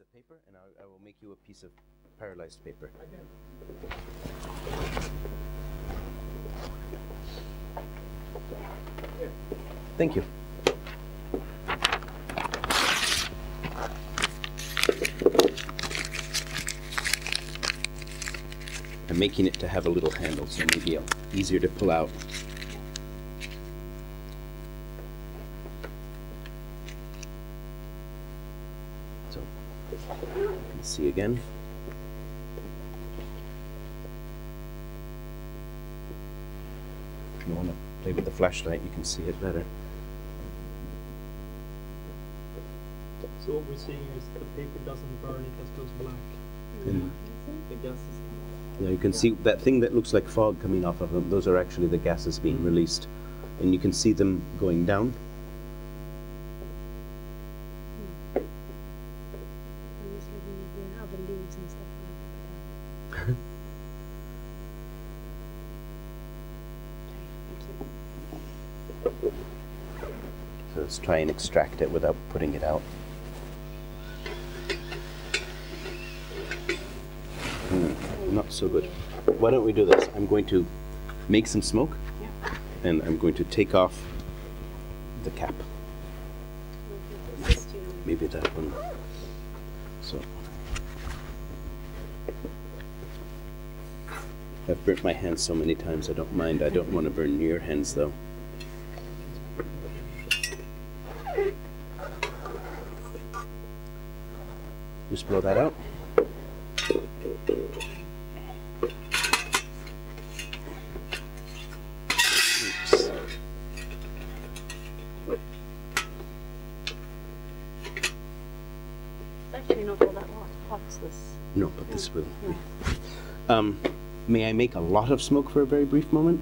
piece of paper, and I, I will make you a piece of pyrolyzed paper. Thank you. I'm making it to have a little handle, so maybe it'll easier to pull out. So, see again. If you want to play with the flashlight, you can see it better. So what we're seeing is the paper doesn't burn, it just goes black. And The gas is Now you can see that thing that looks like fog coming off of them. Those are actually the gases being mm. released, and you can see them going down. I'm just looking at the other leaves and stuff like that. So let's try and extract it without putting it out. Hmm, not so good. Why don't we do this? I'm going to make some smoke, and I'm going to take off the cap. Maybe that one. So. I've burnt my hands so many times I don't mind. I don't want to burn your hands though. Just blow that out. Oops. Actually not all that hot, hot this. No, but this will. Um, may I make a lot of smoke for a very brief moment?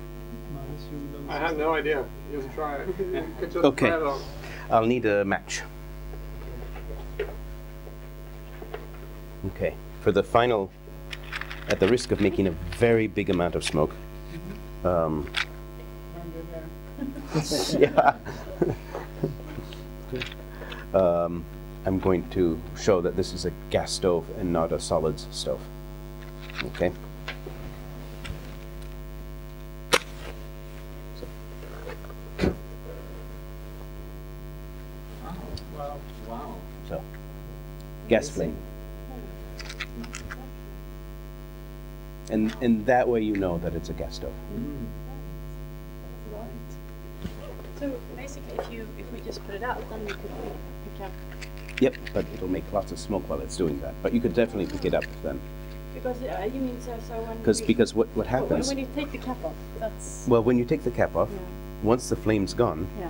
nice, you don't I have no idea. Just try it. You could just Okay. try it on. I'll need a match. Okay, for the final, at the risk of making a very big amount of smoke. Um, yeah. um, I'm going to show that this is a gas stove and not a solids stove. Okay. Wow. Wow. So, gas flame. And, and that way you know that it's a gas stove. right So basically, if you if we just put it out, then we could pick, up Yep, but it'll make lots of smoke while it's doing that. But you could definitely pick it up then. because uh, you mean so so when Because we- because what, what when, happens, when you take the cap off, that's well, when you take the cap off, yeah once the flame's gone, yeah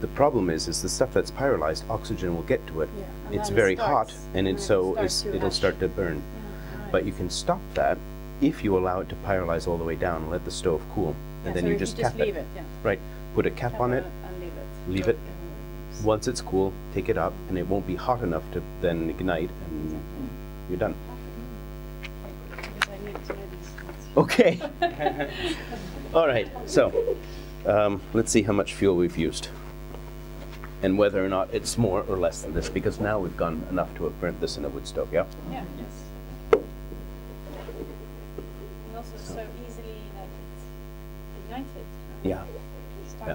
the problem is, is the stuff that's pyrolyzed, oxygen will get to it. yeah. It's it very hot, starts- and it's it so starts it'll ash. start to burn. Yeah, But you can stop that if you allow it to pyrolyze all the way down, let the stove cool, Yeah, and then so you just you cap just leave it. yeah. Right, put a cap, Cap on it, and leave it. leave it. Once it's cool, take it up, and it won't be hot enough to then ignite, and you're done. Because I need to know these things. Okay. All right. So, um, let's see how much fuel we've used, and whether or not it's more or less than this. Because now we've gone enough to have burnt this in a wood stove. Yeah. Yeah, yes. And also so easily that it's ignited. Yeah. Yeah.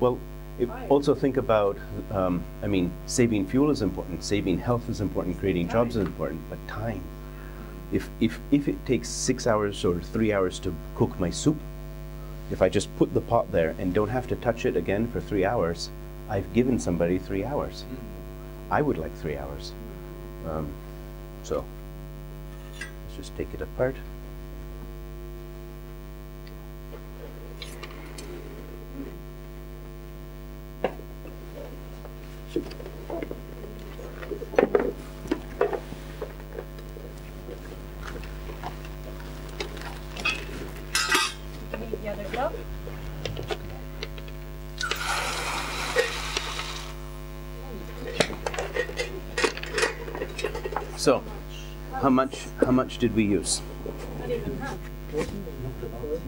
Well, if, also think about. Um, I mean, saving fuel is important. Saving health is important. Creating jobs is important. But time. If if if it takes six hours or three hours to cook my soup, if I just put the pot there and don't have to touch it again for three hours, I've given somebody three hours. I would like three hours. Um, so let's just take it apart. Need the other How much? How much did we use?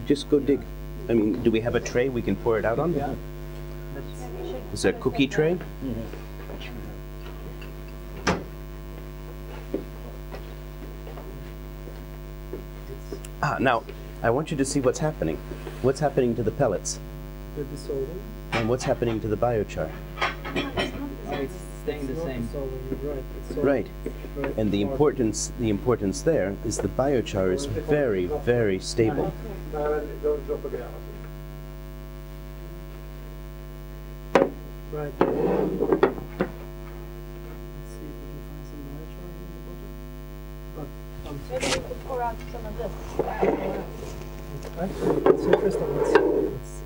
Just go dig. I mean, do we have a tray we can pour it out on? Yeah. Is that a cookie tray? Ah, now, I want you to see what's happening. What's happening to the pellets? They're dissolving. And what's happening to the biochar? So it's staying the same. dissolving, you're right. It's all Right. very And the importance, the importance there is the biochar is very, very stable. Nej, men don't drop again. Right. Let's see if we can find some biochar in the bottom. But Maybe we could pour out some of this. Actually, it's interesting. It's,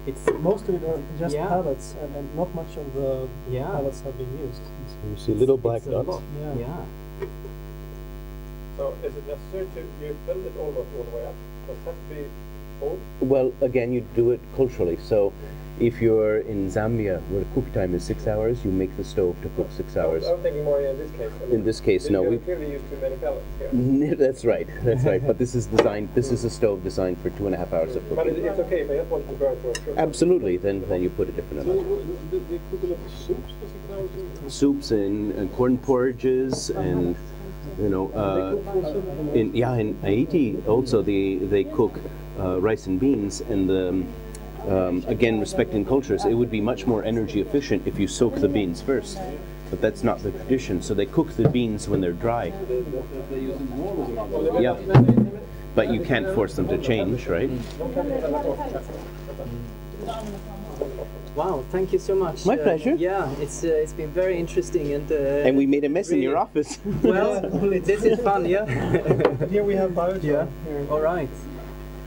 it's, it's most of it are just Yeah. pellets, and, and not much of the Yeah. pellets have been used. So You see little black dots? lot, Yeah. Yeah. So is it necessary to, you build it almost all the way up? Does it have to be full? Well, again, you do it culturally. So, if you're in Zambia, where the cook time is six hours, you make the stove to cook six hours. I'm thinking more in this case. I mean, In this case, no. You We, clearly use too many pellets here. that's right. That's right. But this is designed. This is a stove designed for two and a half hours of cooking. But cooking. it's okay if I just want to burn for sure. Absolutely. Then, then you put a different So amount. they they cook a lot of soups for six hours? Soups and, and corn porridges and you know. Uh, in yeah, in Haiti also they they cook uh, rice and beans and um, um, again respecting cultures it would be much more energy efficient if you soak the beans first but that's not the tradition so they cook the beans when they're dry yeah but you can't force them to change right Wow, thank you so much. My Uh, pleasure. Yeah, it's uh, it's been very interesting and. Uh, and we made a mess in your office Well, this is fun, yeah. Here we have biochar. Yeah. All right.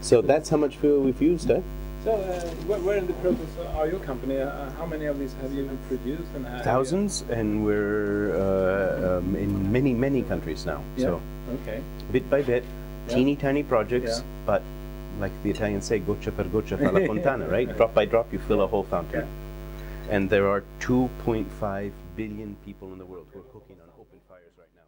So that's how much fuel we've used eh? So, uh, where, where in the process are your company? Uh, how many of these have you produced? And have you- thousands and we're uh, um, in many many countries now Yeah. so Okay. bit by bit, Yeah. teeny tiny projects, Yeah. but like the Italians say, goccia per goccia fa la fontana, right? Drop by drop, you fill a whole fountain. And there are 2.5 billion people in the world who are cooking on open fires right now.